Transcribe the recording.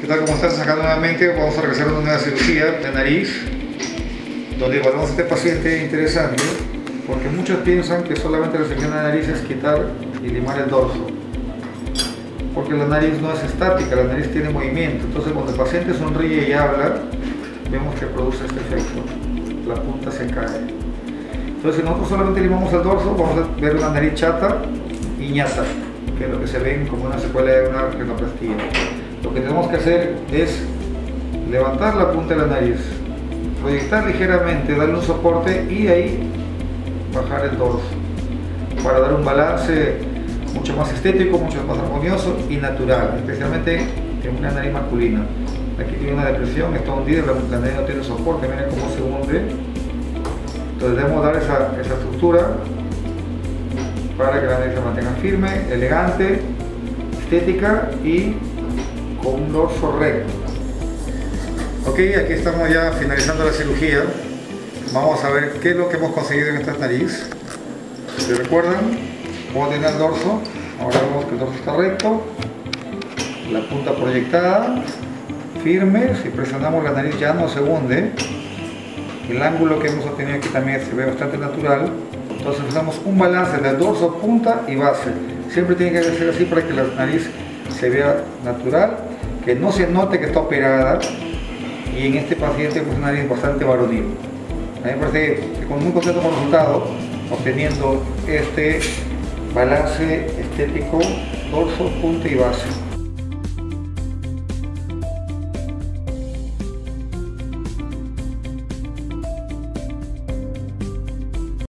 ¿Qué tal? ¿Cómo estás? Acá nuevamente vamos a regresar a una nueva cirugía de nariz donde evaluamos a este paciente interesante porque muchos piensan que solamente la cirugía de nariz es quitar y limar el dorso porque la nariz no es estática, la nariz tiene movimiento entonces cuando el paciente sonríe y habla vemos que produce este efecto la punta se cae entonces si nosotros solamente limamos el dorso vamos a ver una nariz chata y ñata que es lo que se ven como una secuela de una rinoplastía lo que tenemos que hacer es levantar la punta de la nariz, proyectar ligeramente, darle un soporte y ahí bajar el dorso para dar un balance mucho más estético, mucho más armonioso y natural, especialmente en una nariz masculina. Aquí tiene una depresión, está hundida, la, nariz no tiene soporte, miren cómo se hunde. Entonces debemos dar esa, esa estructura para que la nariz se mantenga firme, elegante, estética y con dorso recto. Ok, aquí estamos ya finalizando la cirugía. Vamos a ver qué es lo que hemos conseguido en esta nariz. Si recuerdan, cómo tiene el dorso. Ahora vemos que el dorso está recto. La punta proyectada, firme. Si presionamos la nariz ya no se hunde. El ángulo que hemos obtenido aquí también se ve bastante natural. Entonces usamos un balance de dorso, punta y base. Siempre tiene que ser así para que la nariz se vea natural, que no se note que está operada y en este paciente pues una nariz bastante varonil. A mí me parece que con muy contento con el resultado, obteniendo este balance estético dorso, punta y base.